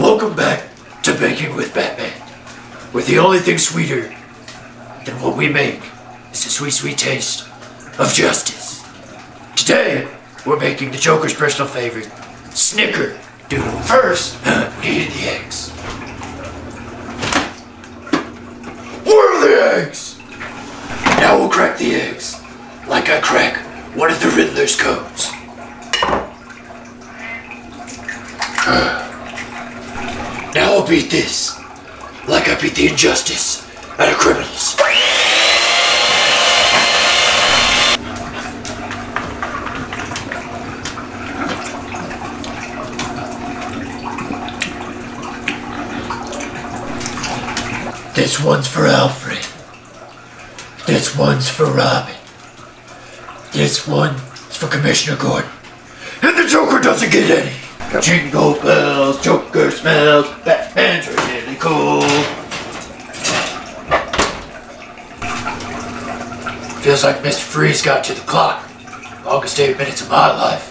Welcome back to Baking with Batman. Where the only thing sweeter than what we make is the sweet, sweet taste of justice. Today, we're making the Joker's personal favorite, Snicker Doodle. First, we need the eggs. Where are the eggs? Now we'll crack the eggs, like I crack one of the Riddler's codes. Now I'll beat this, like I beat the injustice out of criminals. This one's for Alfred. This one's for Robin. This one's for Commissioner Gordon. And the Joker doesn't get any. Jingle bells, Joker smells, Feels like Mr. Freeze got to the clock. Longest eight minutes of my life.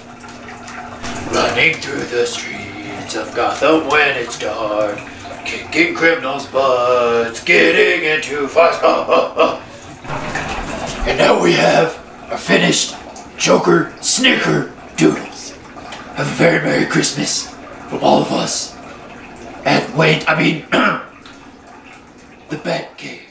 Running through the streets of Gotham when it's dark. Kicking criminals' butts, getting into fights. Oh, oh, oh. And now we have a finished Joker Snicker Doodles. Have a very Merry Christmas from all of us. And wait, I mean, the Bat Cave.